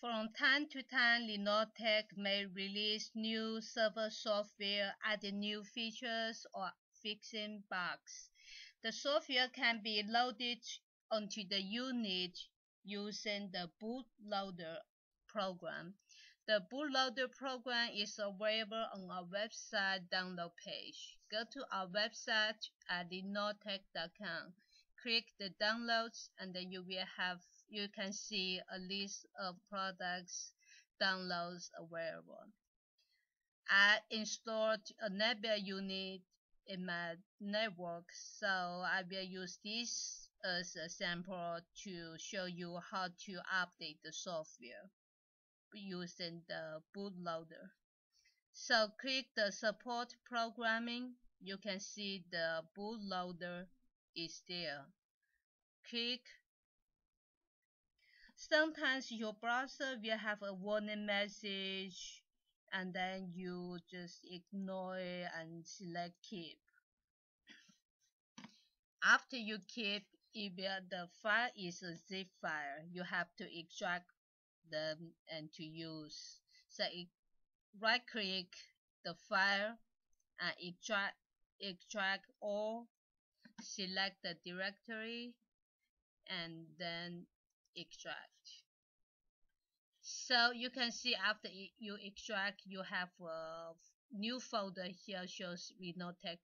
From time to time, Linortek may release new server software, adding new features or fixing bugs. The software can be loaded onto the unit using the bootloader program. The bootloader program is available on our website download page. Go to our website at linortek.com. Click the downloads and then you will have you can see a list of products downloads available. I installed a Netbell unit in my network, so I will use this as a sample to show you how to update the software using the bootloader. So click the support programming. You can see the bootloader is there. Click sometimes your browser will have a warning message and then you just ignore it and select keep. After you keep, if the file is a zip file, you have to extract them and to use. So right click the file and extract, extract all, select the directory and then extract. So you can see after you extract, you have a new folder here shows Linortek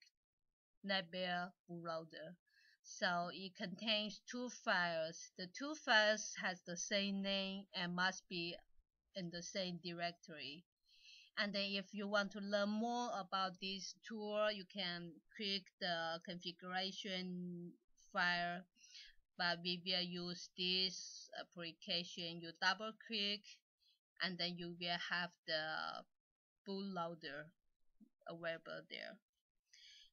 Netbell bootloader. So it contains two files. The two files has the same name and must be in the same directory. And then if you want to learn more about this tool, you can click the configuration file but we will use this application you double click and then you will have the bootloader available there.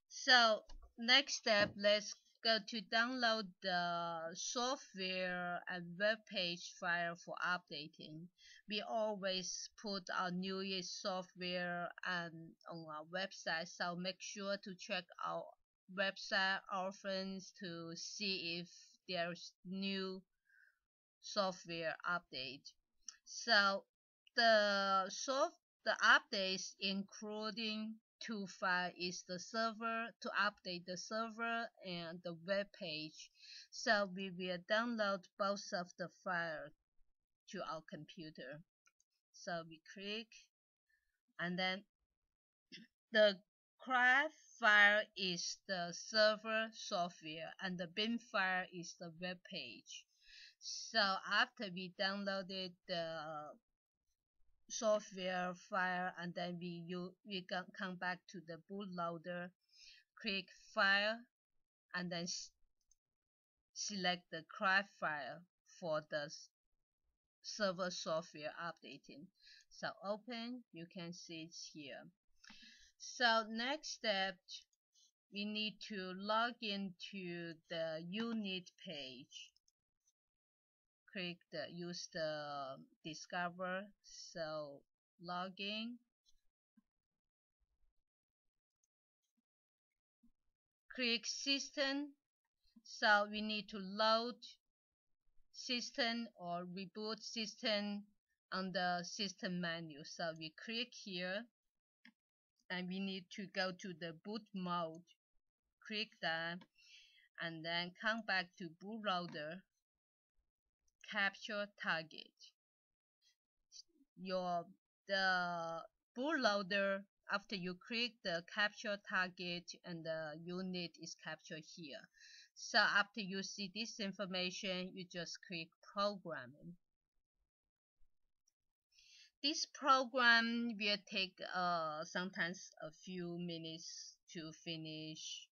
So next step let's go to download the software and web page file for updating. We always put our newest software and on our website so make sure to check our website often to see if there's new software update. So the soft the updates including two file is the server to update the server and the web page. So we will download both of the files to our computer. So we click and then the craft file is the server software and the bin file is the web page. So after we downloaded the software file and then we you we can come back to the bootloader, click file and then select the craft file for the server software updating. So open, you can see it here. So next step, we need to log into the unit page. Click the use the discover. So login. Click system. So we need to load system or reboot system on the system menu. So we click here and we need to go to the boot mode click that and then come back to bootloader capture target. Your the bootloader after you click the capture target and the unit is captured here. So after you see this information you just click programming this program will take uh, sometimes a few minutes to finish.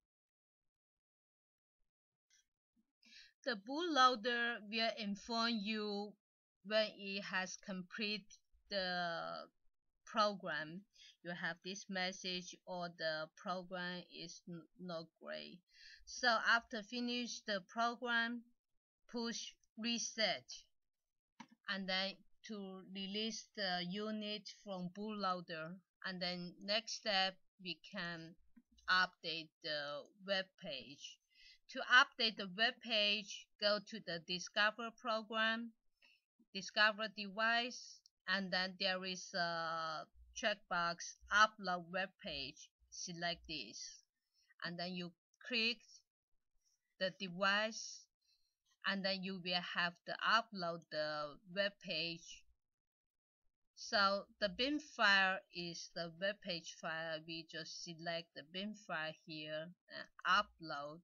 The bootloader will inform you when it has completed the program. You have this message or the program is not great. So after finish the program, push reset and then to release the unit from bootloader and then next step we can update the web page. To update the web page, go to the Discover program discover device and then there is a checkbox upload web page select this and then you click the device and then you will have to upload the web page. So the bin file is the web page file. We just select the bin file here and upload.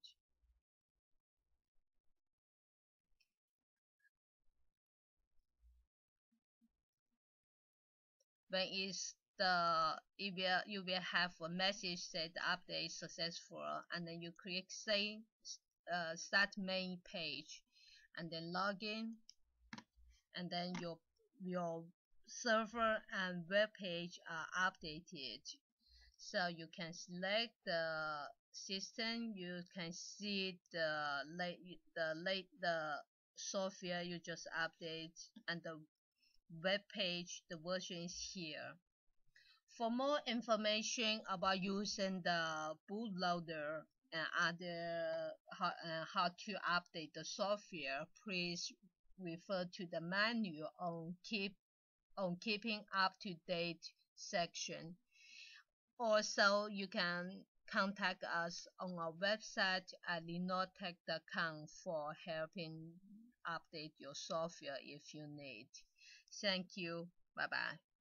When is the you will you will have a message that the update is successful and then you click say uh, start main page and then login and then your your server and web page are updated. So you can select the system you can see the late the late the software you just update and the web page the version is here. For more information about using the bootloader and other how, uh, how to update the software, please refer to the menu on keep on keeping up to date section. Also, you can contact us on our website at linortek.com for helping update your software if you need. Thank you. Bye bye.